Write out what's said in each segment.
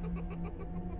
Ha ha ha ha ha!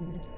Mm-hmm.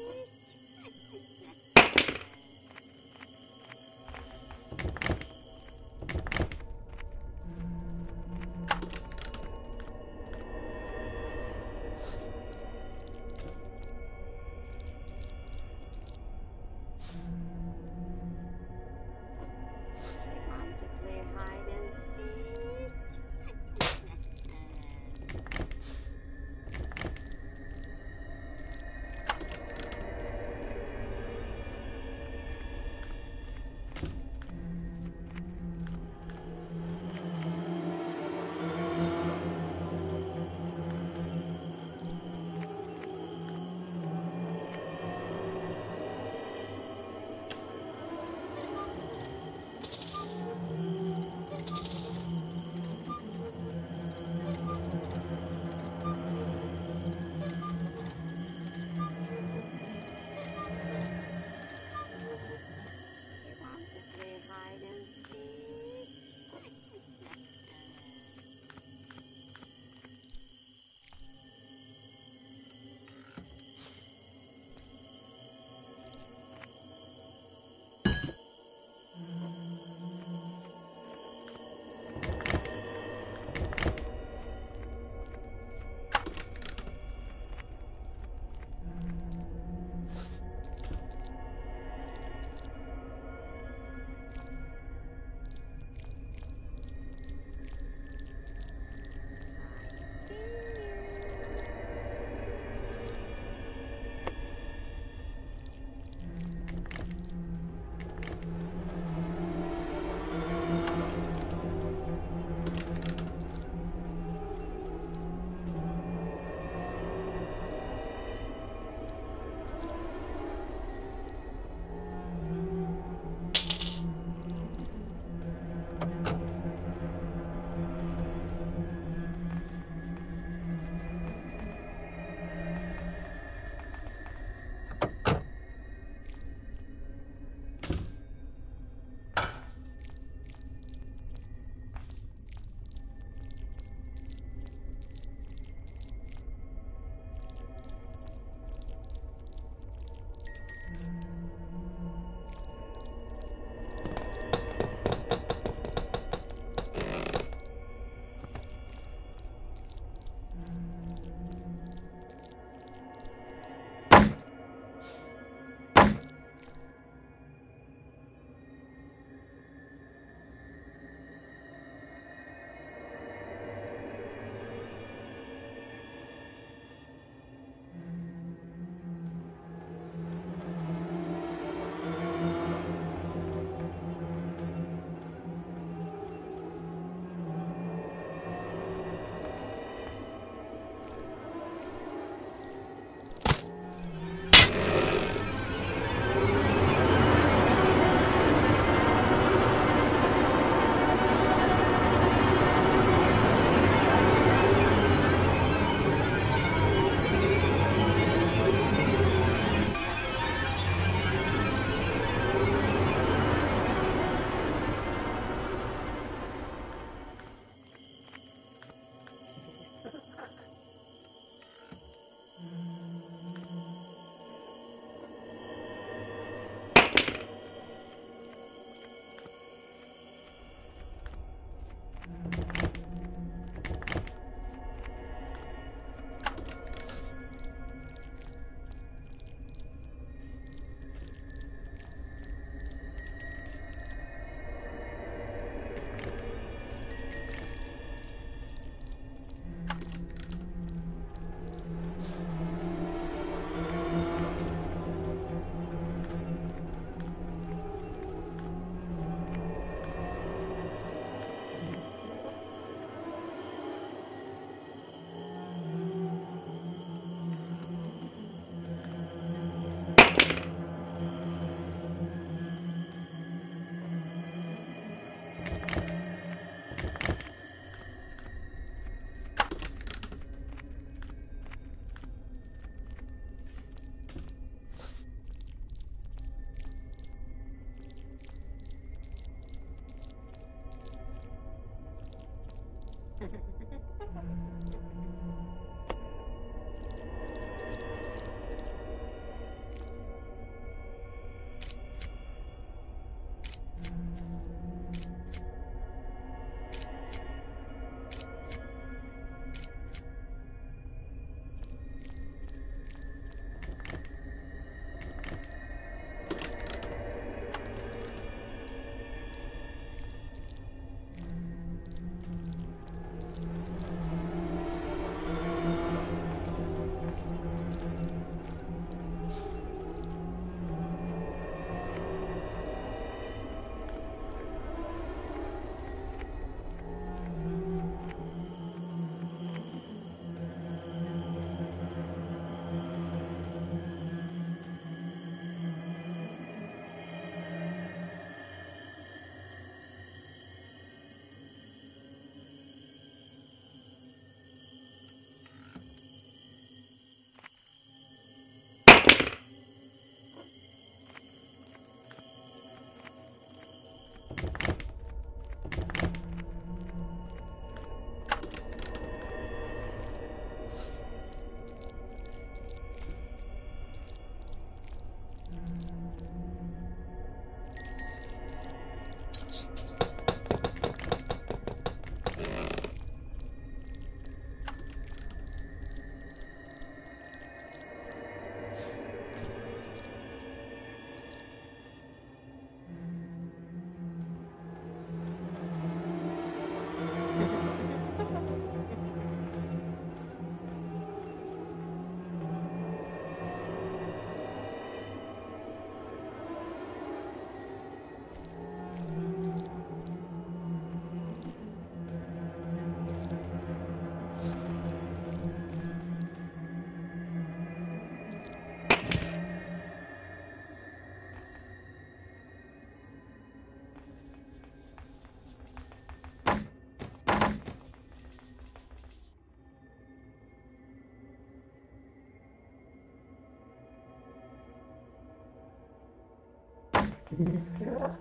yeah